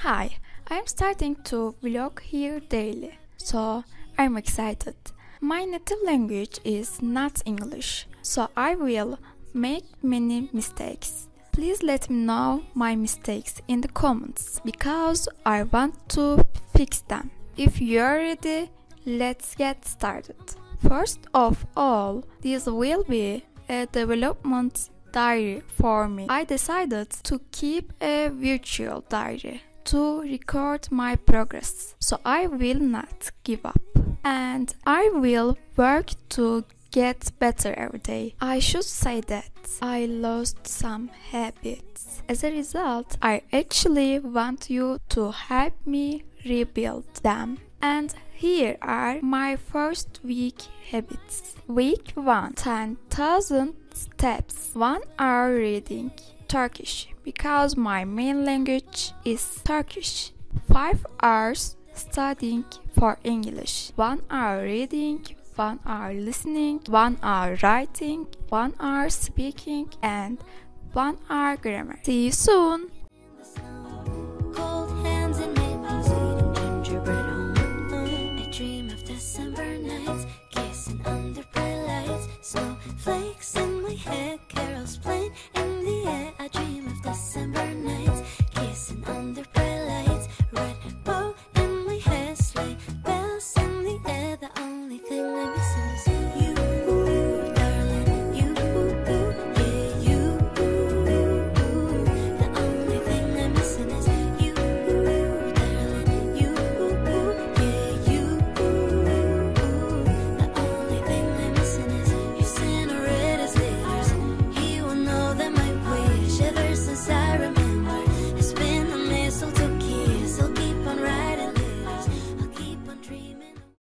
Hi, I'm starting to vlog here daily, so I'm excited. My native language is not English, so I will make many mistakes. Please let me know my mistakes in the comments because I want to fix them. If you're ready, let's get started. First of all, this will be a development diary for me. I decided to keep a virtual diary to record my progress, so I will not give up. And I will work to get better every day. I should say that I lost some habits. As a result, I actually want you to help me rebuild them. And here are my first week habits. Week 1 10,000 steps. 1 hour reading Turkish because my main language is Turkish. 5 hours studying for English. 1 hour reading, 1 hour listening, 1 hour writing, 1 hour speaking, and 1 hour grammar. See you soon! Snowflakes in my head,